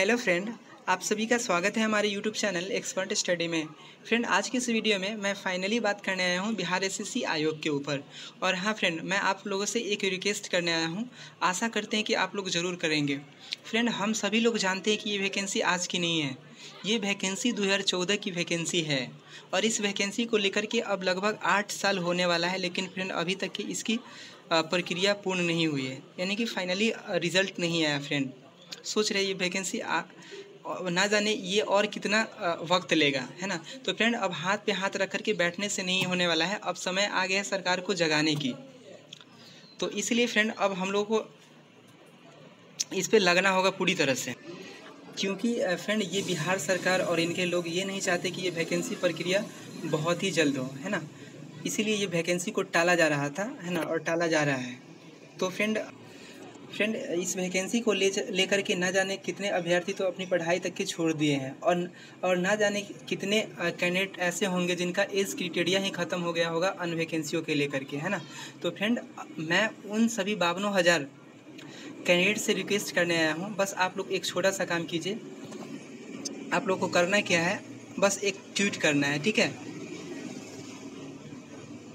Hello friend, आप सभी का स्वागत है हमारे यूट्यूब चैनल एक्सपर्ट स्टडी में। फ्रेंड, आज की इस वीडियो में मैं फाइनली बात करने आया हूँ बिहार एसएससी आयोग के ऊपर। और हाँ फ्रेंड, मैं आप लोगों से एक रिक्वेस्ट करने आया हूँ। आशा करते हैं कि आप लोग ज़रूर करेंगे। फ्रेंड, हम सभी लोग जानते हैं कि ये वैकेंसी आज की नहीं है। ये वैकेंसी 2014 की वैकेंसी है। और इस वैकेंसी को लेकर के अब लगभग आठ साल होने वाला है, लेकिन फ्रेंड, अभी तक की इसकी प्रक्रिया पूर्ण नहीं हुई है। यानी कि फाइनली रिज़ल्ट नहीं आया, फ्रेंड। सोच रहे ये वैकेंसी ना जाने ये और कितना वक्त लेगा, है ना? तो फ्रेंड अब हाथ पे हाथ रख कर के बैठने से नहीं होने वाला है। अब समय आ गया है सरकार को जगाने की। तो इसलिए फ्रेंड अब हम लोग को इस पर लगना होगा पूरी तरह से। क्योंकि फ्रेंड ये बिहार सरकार और इनके लोग ये नहीं चाहते कि ये वैकेंसी प्रक्रिया बहुत ही जल्द हो, है ना? इसीलिए ये वैकेंसी को टाला जा रहा था, है ना? और टाला जा रहा है। तो फ्रेंड फ्रेंड, इस वैकेंसी को ले लेकर के ना जाने कितने अभ्यर्थी तो अपनी पढ़ाई तक के छोड़ दिए हैं और और ना जाने कितने कैंडिडेट ऐसे होंगे जिनका एज क्रिटेरिया ही ख़त्म हो गया होगा अन वैकेंसियों के लेकर के, है ना? तो फ्रेंड, मैं उन सभी बावनों हज़ार कैंडिडेट से रिक्वेस्ट करने आया हूँ। बस आप लोग एक छोटा सा काम कीजिए। आप लोग को करना क्या है? बस एक ट्वीट करना है, ठीक है?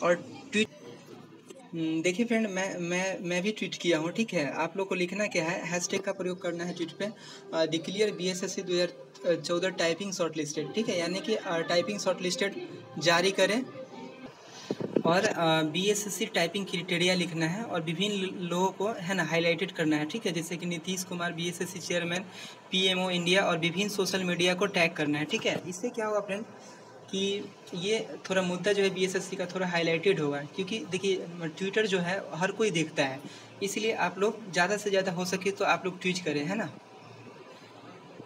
और देखिए फ्रेंड मैं मैं मैं भी ट्वीट किया हूँ, ठीक है? आप लोग को लिखना क्या है? हैशटैग का प्रयोग करना है ट्वीट पे। Declare B S S C दो हज़ार चौदह टाइपिंग शॉर्ट लिस्टेड ठीक है? यानी कि टाइपिंग शॉर्ट लिस्टेड जारी करें। और B S S C typing criteria लिखना है और विभिन्न लोगों को, है ना हाईलाइटेड करना है, ठीक है? जैसे कि Nitish Kumar B S S C chairman P M O India और विभिन्न सोशल मीडिया को टैग करना है, ठीक है? इससे क्या होगा फ्रेंड कि ये थोड़ा मुद्दा जो है बीएसएससी का थोड़ा हाईलाइटेड होगा, क्योंकि देखिए ट्विटर जो है हर कोई देखता है, इसलिए आप लोग ज़्यादा से ज़्यादा हो सके तो आप लोग ट्वीट करें, है ना?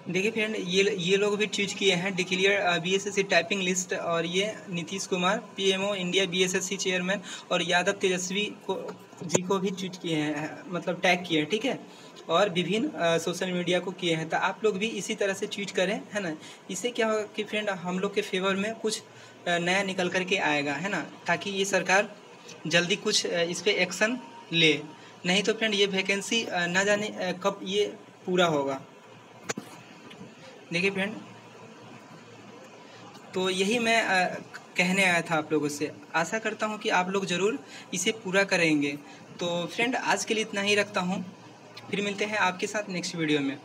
देखिए फ्रेंड ये ये लोग भी ट्वीट किए हैं declare B S C typing list और ये Nitish Kumar PMO India B S C chairman और यादव तेजस्वी को, जी को भी ट्वीट किए हैं मतलब टैग किए हैं, ठीक है? और विभिन्न सोशल मीडिया को किए हैं। तो आप लोग भी इसी तरह से ट्वीट करें, है ना? इससे क्या होगा कि फ्रेंड हम लोग के फेवर में कुछ नया निकल करके आएगा, है ना? ताकि ये सरकार जल्दी कुछ इस पर एक्शन ले। नहीं तो फ्रेंड ये वैकेंसी ना जाने कब ये पूरा होगा। देखिए फ्रेंड तो यही मैं आ, कहने आया था आप लोगों से। आशा करता हूँ कि आप लोग ज़रूर इसे पूरा करेंगे। तो फ्रेंड आज के लिए इतना ही रखता हूँ। फिर मिलते हैं आपके साथ नेक्स्ट वीडियो में।